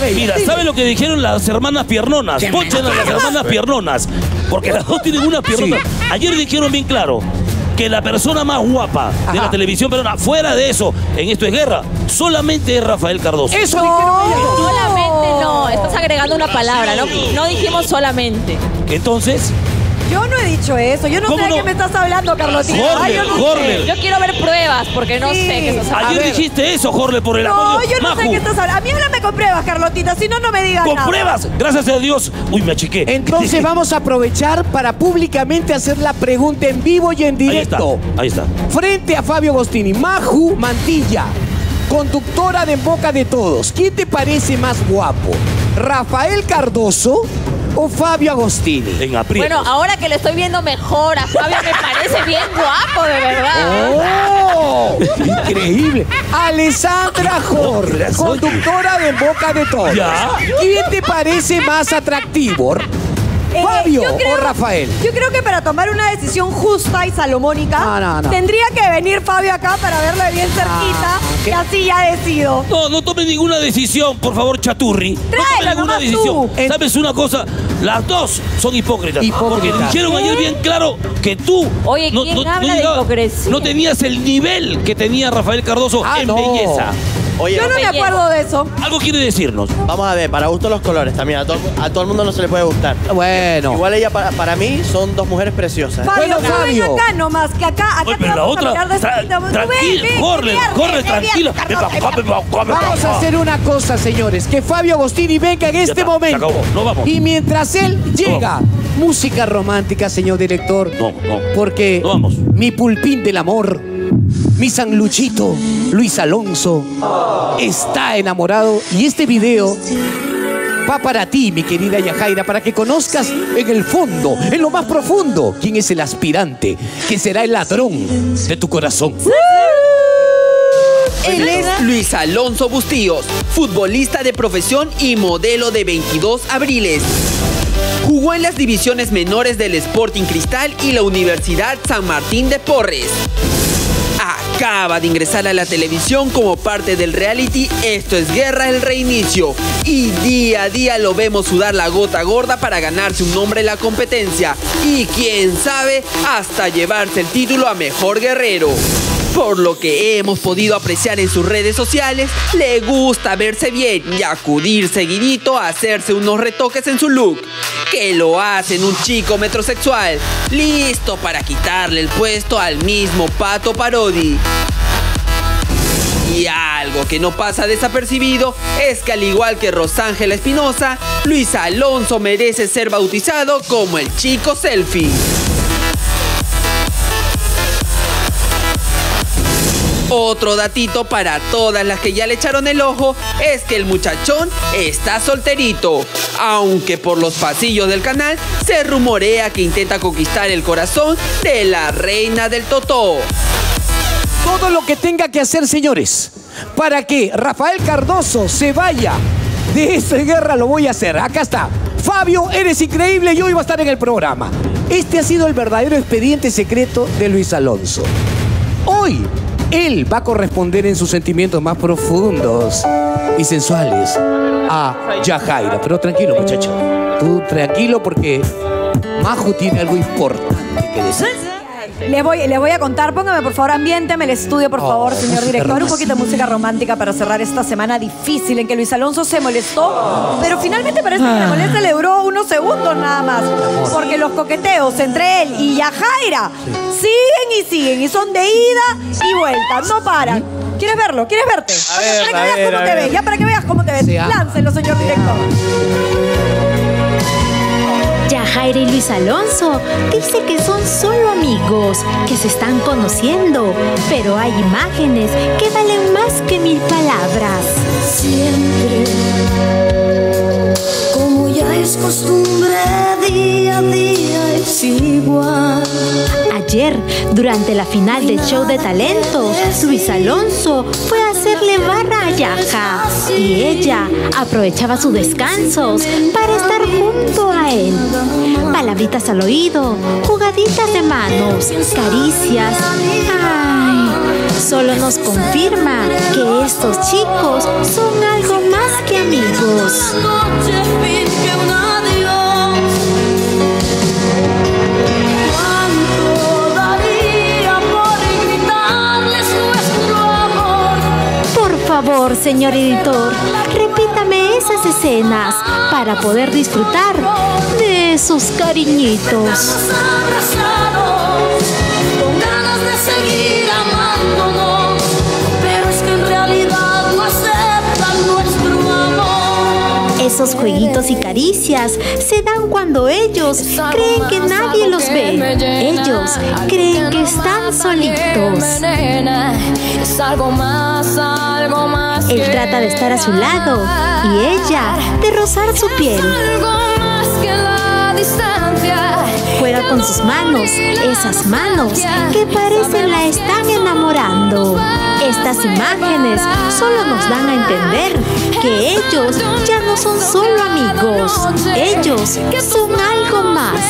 Mira, Dime. ¿sabe lo que dijeron las hermanas piernonas? Ponchen a las hermanas piernonas. Porque las dos tienen una piernona. Ayer dijeron bien claro que la persona más guapa de la televisión peruana, fuera de eso, en esto es guerra, solamente es Rafael Cardoso. Eso dijeron. Solamente no, estás agregando una palabra, ¿no? No dijimos solamente. Entonces, Yo no he dicho eso. Yo no sé ¿Cómo de no? qué me estás hablando, Carlotita. Yo no sé. Quiero ver pruebas porque no Sí. sé qué estás Ayer ver. dijiste eso, Jorge, por el amor No, de Dios. yo no sé Maju, qué estás hablando. A mí háblame con pruebas, Carlotita. Si no, no me digas Con nada. pruebas, gracias a Dios. Uy, me achiqué. Entonces vamos a aprovechar para públicamente hacer la pregunta en vivo y en Ahí está, directo. ahí está. Frente a Fabio Agostini, Maju Mantilla, conductora de En Boca de Todos. ¿Quién te parece más guapo? ¿Rafael Cardoso o Fabio Agostini? En aprietos. Bueno, ahora que le estoy viendo mejor a Fabio, me parece bien guapo, de verdad. ¡Oh! Increíble. Alessandra Jorge, conductora de Boca de Todos. Ya. ¿Quién te parece más atractivo? Eh, ¿Fabio creo- o Rafael? Yo creo que para tomar una decisión justa y salomónica, No, no, no. tendría que venir Fabio acá para verlo de bien cerquita Ah, y así ya decido. No, no tome ninguna decisión, por favor, Chaturri. No Tráelo tome ninguna decisión. tú. ¿Sabes una cosa? Las dos son hipócritas. Hipócritas. Porque dijeron ayer bien claro que tú Oye, ¿quién habla de hipocresía? no tenías el nivel que tenía Rafael Cardoso Ah, en no. belleza. Oye, Yo no me acuerdo de eso. Algo quiere decirnos. vamos a ver, para gusto los colores también. A todo, a todo el mundo no se le puede gustar. Bueno. Igual ella, para, para mí, son dos mujeres preciosas. Fabio, Bueno, Fabio. acá nomás, que acá, acá Oye, te pero la otra. a mirar de tra- cerquita. Tú ven, tranquila, ven, corre, corre, tranquila. Vamos a hacer una cosa, señores. Que Fabio Agostini venga en este está, se momento. acabó. No vamos. Y mientras él llega, música romántica, señor director. No, no. Porque No vamos. mi pulpín del amor, mi San Luchito, Luis Alonso, está enamorado. Y este video va para ti, mi querida Yajaira, para que conozcas en el fondo, en lo más profundo, quién es el aspirante, que será el ladrón de tu corazón. Él es Luis Alonso Bustíos, futbolista de profesión y modelo de 22 abriles. Jugó en las divisiones menores del Sporting Cristal y la Universidad San Martín de Porres. Acaba de ingresar a la televisión como parte del reality Esto es Guerra el Reinicio. Y día a día lo vemos sudar la gota gorda para ganarse un nombre en la competencia. Y quién sabe, hasta llevarse el título a Mejor Guerrero. Por lo que hemos podido apreciar en sus redes sociales, le gusta verse bien y acudir seguidito a hacerse unos retoques en su look, que lo hacen un chico metrosexual, listo para quitarle el puesto al mismo Pato Parodi. Y algo que no pasa desapercibido es que al igual que Rosángela Espinosa, Luis Alonso merece ser bautizado como el chico selfie. Otro datito para todas las que ya le echaron el ojo es que el muchachón está solterito, aunque por los pasillos del canal se rumorea que intenta conquistar el corazón de la reina del Totó. todo lo que tenga que hacer, señores, para que Rafael Cardoso se vaya de esta guerra, lo voy a hacer. Acá está. Fabio, eres increíble y hoy va a estar en el programa. Este ha sido el verdadero expediente secreto de Luis Alonso. Hoy, él va a corresponder en sus sentimientos más profundos y sensuales a Yajaira. Pero tranquilo, muchacho. Tú tranquilo porque Majo tiene algo importante que decir. Les voy, les voy a contar, póngame por favor, ambiénteme el estudio, por Oh, favor, señor música director. Un poquito de música romántica para cerrar esta semana difícil en que Luis Alonso se molestó, pero finalmente parece que la molestia le duró unos segundos nada más. Porque los coqueteos entre él y Yajaira siguen y siguen, y son de ida y vuelta, no paran. ¿Quieres verlo? ¿Quieres verte? A ver, para que a veas ver, cómo a te ver. ves, ya para que veas cómo te ves. Se ama. Láncelo, señor director. Yajaira y Luis Alonso dice que son solo amigos, que se están conociendo, pero hay imágenes que valen más que mil palabras. siempre. Como ya es costumbre, día a día es igual. Ayer, durante la final del show de talentos, Luis Alonso fue a hacerle barra a Yaja y ella aprovechaba sus descansos para estar junto a él. Palabritas al oído, jugaditas de manos, caricias. Ay, solo nos confirma que estos chicos son algo más que amigos. Favor, señor editor, repítame esas escenas para poder disfrutar de esos cariñitos. Esos jueguitos y caricias se dan cuando ellos creen que nadie los ve. Ellos creen que están solitos. Él trata de estar a su lado y ella de rozar su piel. Juega con sus manos, esas manos que parecen la están enamorando. Estas imágenes solo nos dan a entender que ellos ya no son solo amigos, ellos son algo más.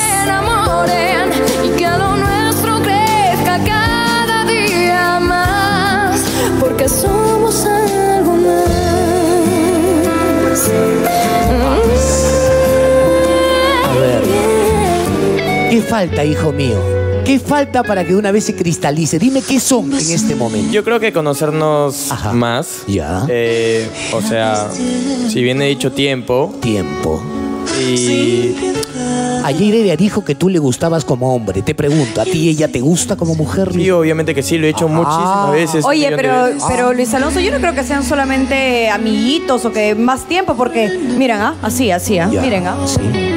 Falta, hijo mío? ¿Qué falta para que de una vez se cristalice? Dime qué son en este momento. Yo creo que conocernos Ajá. más. Ya. Eh, o sea, si bien he dicho tiempo. Tiempo. Y. Ayer ella dijo que tú le gustabas como hombre. Te pregunto, ¿a ti ella te gusta como mujer? Sí, obviamente que sí, lo he hecho muchísimas veces. Oye, pero, veces. pero Luis Alonso, yo no creo que sean solamente amiguitos o que más tiempo, porque miren, ¿ah? Así, así, ¿ah? Ya. Miren, ¿ah? Sí.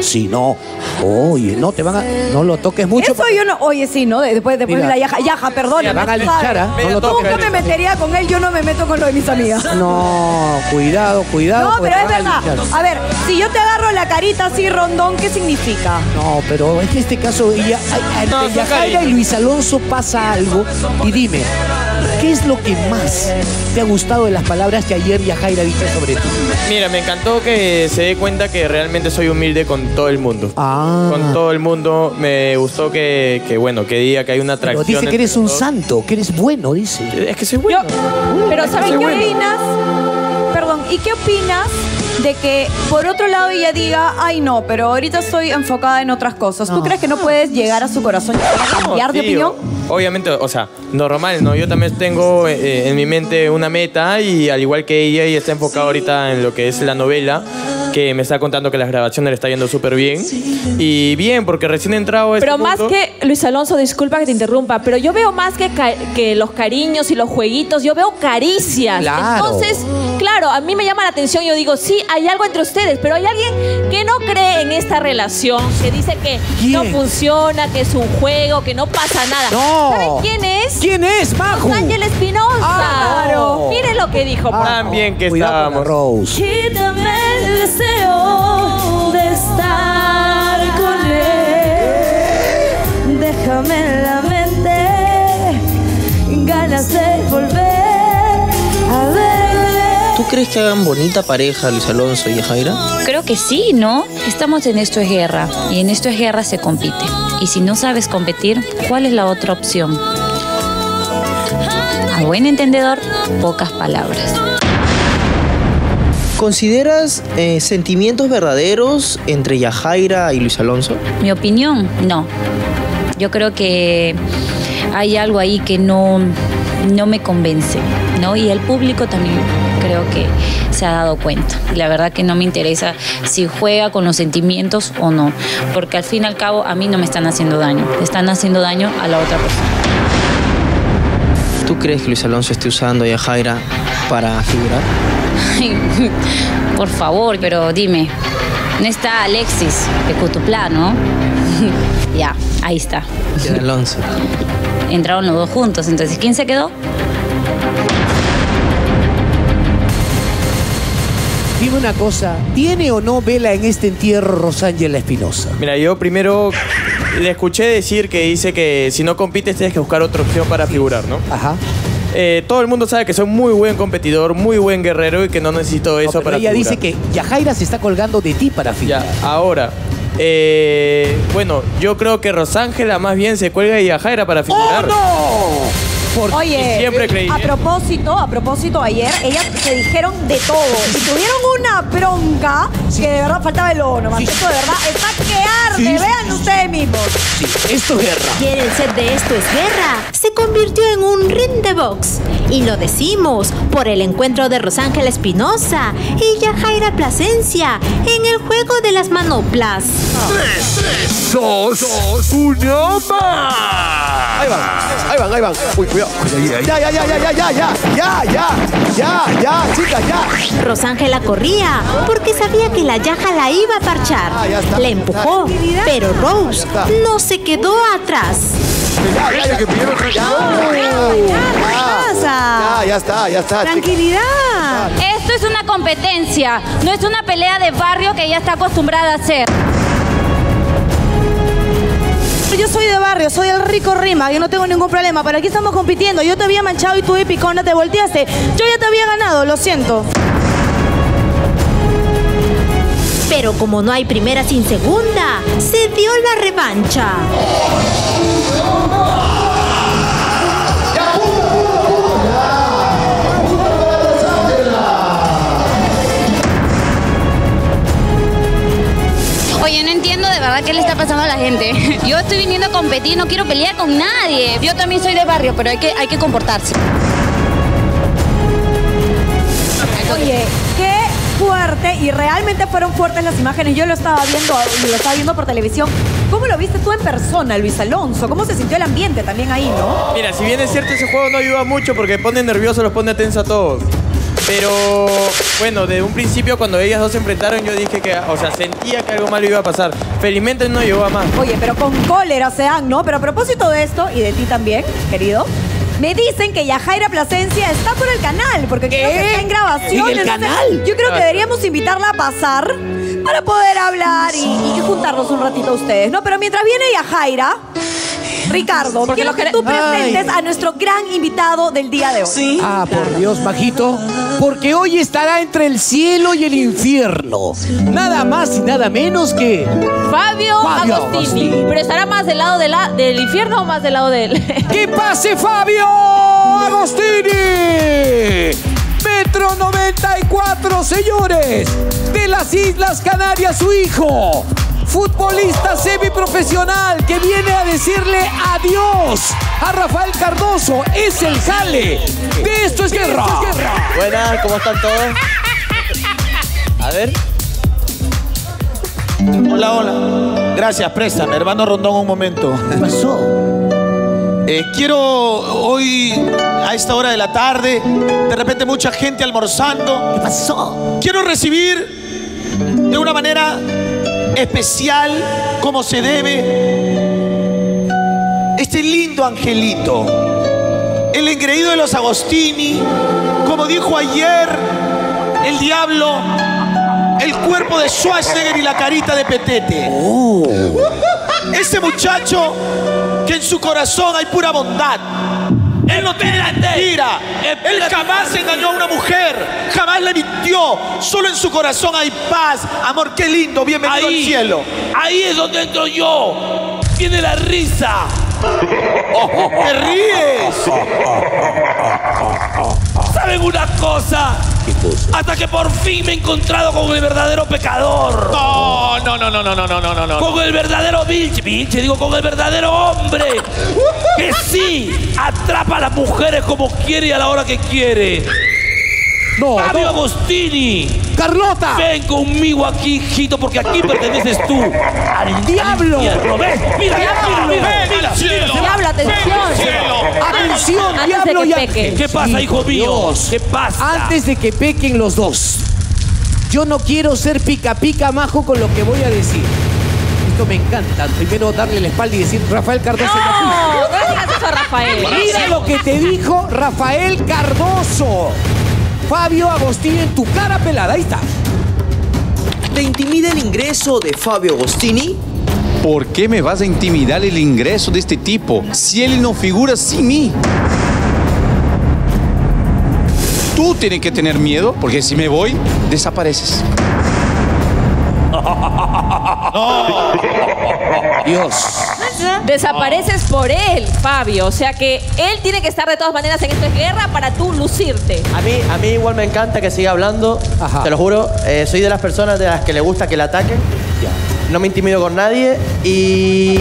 Sí, no. Oye, no te van a. No lo toques mucho. Eso yo no. Oye, sí, ¿no? De- Después, después Mira. de la yaja. Yaja, perdóname. Te van a linchar, ¿ah? No lo toques. Nunca me metería con él, yo no me meto con lo de mis amigas. No, cuidado, cuidado. No, pero es a verdad. A ver, si yo te agarro la carita así rondón, ¿qué significa? No, pero en este caso, ella, entre Yajaira y. Luis Alonso pasa algo. Y dime, ¿qué es lo que más te ha gustado de las palabras que ayer Yajaira dijo sobre ti? Mira, me encantó que se dé cuenta que realmente soy humilde con todo el mundo. Ah. Con todo el mundo. Me gustó que, que, bueno, que diga que hay una Pero atracción. dice que eres un santo, que eres bueno, dice. Es que soy bueno. Pero ¿sabes Qué qué bueno. opinas? Perdón, ¿y qué opinas de que por otro lado ella diga, ay no, pero ahorita estoy enfocada en otras cosas? ¿Tú crees que no puedes llegar a su corazón y cambiar de opinión? obviamente, o sea, normal, ¿no? Yo también tengo eh, en mi mente una meta y al igual que ella, ella está enfocada ahorita en lo que es la novela, que me está contando que las grabaciones le está yendo súper bien. Y bien, porque recién he entrado a este Pero más que, Luis Alonso, disculpa que te interrumpa, pero yo veo más que, ca- que los cariños y los jueguitos, yo veo caricias. Claro. Entonces, claro, a mí me llama la atención, yo digo, sí, hay algo entre ustedes, pero hay alguien que no cree en esta relación, que dice que no funciona, que es un juego, que no pasa nada. No. ¿Saben quién es? ¿Quién es, Maju? Ángel Espinosa. Ah, claro. Miren lo que dijo. por Tan favor. bien que estábamos. Rose. Deseo de estar con él. Déjame en la mente ganas de volver a ver. ¿Tú crees que hagan bonita pareja Luis Alonso y Jaira? Creo que sí, ¿no? Estamos en esto es guerra y en esto es guerra se compite. Y si no sabes competir, ¿cuál es la otra opción? A buen entendedor, pocas palabras. ¿Consideras eh, sentimientos verdaderos entre Yajaira y Luis Alonso? Mi opinión, no. Yo creo que hay algo ahí que no, no me convence, ¿no? Y el público también creo que se ha dado cuenta. Y la verdad que no me interesa si juega con los sentimientos o no, porque al fin y al cabo a mí no me están haciendo daño, están haciendo daño a la otra persona. ¿Tú crees que Luis Alonso esté usando a Yajaira para figurar? Ay, Por favor, pero dime, no está Alexis de Cutuplá, ¿no? ya, ahí está. De Alonso. Entraron los dos juntos, entonces ¿quién se quedó? Dime una cosa, ¿tiene o no vela en este entierro Rosángela Espinosa? Mira, yo primero le escuché decir que dice que si no compites tienes que buscar otra opción para figurar, ¿no? Ajá. Eh, todo el mundo sabe que soy muy buen competidor, muy buen guerrero y que no necesito eso Pero para ella figurar. dice que Yajaira se está colgando de ti para figurar. Ya, ahora. eh, bueno, yo creo que Rosángela más bien se cuelga de Yajaira para figurar. ¡Oh, Por- Oye, siempre creí, a propósito, a propósito, ayer ellas se dijeron de todo y tuvieron una bronca que de verdad faltaba el nomás. Sí. Esto de verdad está que arde, Sí, sí, vean sí, ustedes mismos. Sí, esto es guerra. Y el set de Esto es Guerra se convirtió en un ring de box. Y lo decimos por el encuentro de Rosángela Espinosa y Yajaira Plasencia en el juego de las manoplas. ¡Dos! ¡Una más! Ahí ahí van, ahí van. Uy, cuidado. Ya, ya, ya, ya, ya, ya, ya, ya, ya, ya, ya, chicas, ya. Rosángela corría porque sabía que la Yaja la iba a parchar. Ah, ya está. Le empujó, pero Rose no se quedó atrás. Ya, ya, ya, que primero ya, Ya, ya, ¿qué pasa? ya, ya está, ya está. Tranquilidad. Esto es una competencia, no es una pelea de barrio que ella está acostumbrada a hacer. Yo soy de barrio, soy el rico Rima, yo no tengo ningún problema, pero aquí estamos compitiendo. Yo te había manchado y tú de picona te volteaste. Yo ya te había ganado, lo siento. Pero como no hay primera sin segunda, se dio la revancha. De verdad qué le está pasando a la gente. Yo estoy viniendo a competir, no quiero pelear con nadie. Yo también soy de barrio, pero hay que, hay que comportarse. Oye, qué fuerte y realmente fueron fuertes las imágenes. Yo lo estaba viendo, lo estaba viendo por televisión. ¿Cómo lo viste tú en persona, Luis Alonso? ¿Cómo se sintió el ambiente también ahí, no? Mira, si bien es cierto, ese juego no ayuda mucho porque pone nervioso, los pone tenso a todos. Pero bueno, de un principio cuando ellas dos se enfrentaron yo dije que, o sea, sentía que algo malo iba a pasar. Felizmente no llegó a más. Oye, pero con cólera se dan, ¿no? Pero a propósito de esto, y de ti también, querido, me dicen que Yajaira Plasencia está por el canal, porque creo que está en grabación. ¿En el entonces, canal? Yo creo que deberíamos invitarla a pasar para poder hablar y, y juntarnos un ratito a ustedes, ¿no? Pero mientras viene Yajaira, Ricardo, Porque quiero lo que tú presentes Ay. a nuestro gran invitado del día de hoy. Ah, por Dios, bajito. Porque hoy estará entre el cielo y el infierno. Nada más y nada menos que. Fabio, Fabio Agostini. Agostini. Pero estará más del lado de la, del infierno o más del lado de él. ¡Que pase Fabio Agostini! Metro 94, señores. De las Islas Canarias, su hijo. Futbolista semiprofesional que viene a decirle adiós a Rafael Cardoso. Es el jale. De esto es guerra. Buenas, ¿cómo están todos? A ver. Hola, hola. Gracias, préstame, hermano Rondón, un momento. ¿Qué pasó? Eh, quiero hoy, a esta hora de la tarde, de repente mucha gente almorzando. ¿Qué pasó? Quiero recibir de una manera especial, como se debe, este lindo angelito. El engreído de los Agostini, como dijo ayer el diablo, el cuerpo de Schwarzenegger y la carita de Petete. Este muchacho que en su corazón hay pura bondad. Él no tiene mentira. Él jamás engañó a una mujer. Jamás le mintió. Solo en su corazón hay paz. Amor, qué lindo. Bienvenido al cielo. Ahí es donde entro yo. Viene la risa. ¿Te ríes? ¿Saben una cosa? Hasta que por fin me he encontrado con el verdadero pecador. No, no, no, no, no, no, no, no, no. Con el verdadero Vilche, Vilche, digo, con el verdadero hombre. Que sí, atrapa a las mujeres como quiere y a la hora que quiere. No, Fabio no. Carlota. Carlota. Ven conmigo aquí, hijito, porque aquí perteneces tú. Al Diablo. infierno. ¿Ves? Mira, mira, mira, mira, Ven mira, al cielo. mira. Diablo, atención. Atención, Antes de diablo que y peque. ¿Qué pasa, hijo mío? ¿Qué pasa? Antes de que pequen los dos, yo no quiero ser pica pica majo con lo que voy a decir. Esto me encanta. Primero darle la espalda y decir, Rafael Cardoso. ya fui". No, no digas eso a Rafael. Mira lo que te dijo Rafael Cardoso. Fabio Agostín en tu cara pelada. Ahí está. ¿Te intimida el ingreso de Fabio Agostini? ¿Por qué me vas a intimidar el ingreso de este tipo si él no figura sin mí? Tú tienes que tener miedo porque si me voy, desapareces. Dios. Desapareces por él, Fabio. O sea que él tiene que estar de todas maneras en esta guerra para tú lucirte. A mí, a mí igual me encanta que siga hablando, te lo juro. Eh, soy de las personas de las que le gusta que le ataquen. No me intimido con nadie y